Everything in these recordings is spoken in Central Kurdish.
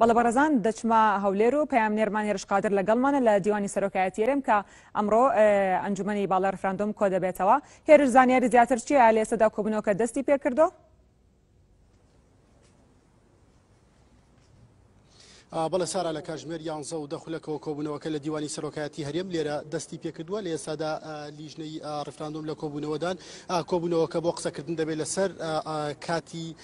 بەڵێ بەڕێزان دەچمە هەولێر و پەیام نێرمان هێرش قادر لەگەڵمانە لە دیوانی سەرۆکایەتی هەرێم کە ئەمڕۆ ئەنجومەنی باڵە ڕفراندۆم کۆ دەبێتەوە هێرش زانیاری زیاتر چیە لە ئێستادا کۆبنەوەکە دەستی پێکردو بەڵێ سارا لە کاژمێر یانزە و دەخولەکەەوە کۆبوونەوەکە لە دیوانی سەرۆکایەتی هەرێم لێرە دەستی پێکردووە لە ئێستادا لیژنەی ڕفراندۆم لە کۆبوونەوەدان کۆبوونەوەکە بۆ قسەکردن دەبێت لەسەر کاتی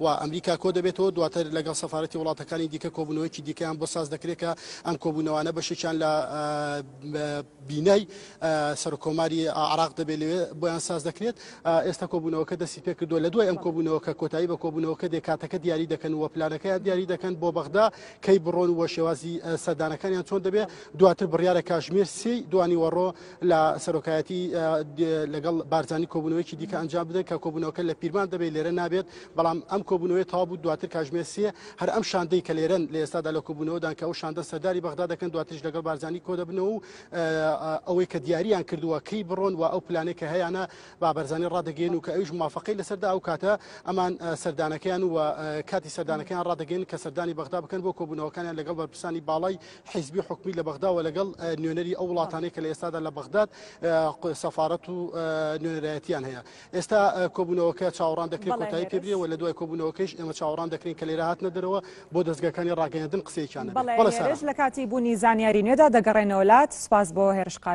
و ئەمریکا کۆدەبێتەوە، دواتر لەگەڵ سەفارەتی وڵاتەکانی دیکە کۆبوونەوەیەکی دیکەیان بۆ ساز دەکرێت کە ئەم کۆبوونەوانە بەشێکیان لە بینای سەرۆک کۆماری عێراق دەبێت لەوێ بۆیان ساز دەکرێت ئێستا کۆبوونەوەکە دەستی پێ کردووە لە دوای ئەم کۆبوونەوەکە کۆتایی بە کۆبوونەوەکە دێ کاتەکە دیاری دەکەن و پلانەکەیان دیاری دەکەن بۆ بەغدا کەی بڕۆن و شێوازی سەردانەکانیان چۆن دەبێت دواتر بڕیارە کاژمێر سێی دوانی وەڕۆ لە سەرۆکایەتی لەگەڵ بارزانانی کۆبوونەوەیەکی دیکە ئەنجام بدەن کە کۆبوونەوەکە لە پیرمان دەبێت لێرە نابێت بەڵام ئەم کۆبوونەوەی تاوا بوو دواتر کاژمێر سێ هەر ئەم شاندەی کە لێرەن لە ئێستادا لە کۆبوونەوەدان کە ئەو شاندە سەرداری بەغدا دەکەن دواترش لەگەڵ بارزانانی کۆ دەبنەوە و ئەوەی کە دیاریان کردووە کەی بڕۆن و ئەو پلانێک کە هەیەە با بەرزانانی ڕادەگەین و کە ئەوش موافقەی لەسەردا ئەو کاتە ئەمان سەردانەکەیان و کاتی سەردانەکەیان ڕادەگەین کە سەردانی بەغدا بکەن بۆ کۆبوونەوەکانیان لەگەڵ بەرپرسانی باڵای حیزبی حکومی لە بەغداوە لەگەڵ نوێنەری ئەو وڵاتانەی کە لە ئێستادا لە بەغداد سەفاەت و نوێنەرایەتیان هەیە ئێستا کۆبوونەوەکە چاوەڕان دەکرێت کۆتایی پێبرێەوە لە دوای کۆبوونەوەکەش ئێمە چاوەڕان دەکرین کە لێرە هاتنە دەرەوە بۆ دەستگەکانی ڕاگەیاندن قسەیەکیان بەڵێ لە کاتی بوونی زانیاری نوێدا دەگەڕێنەوەلات سپاس بۆ هێرش قادر.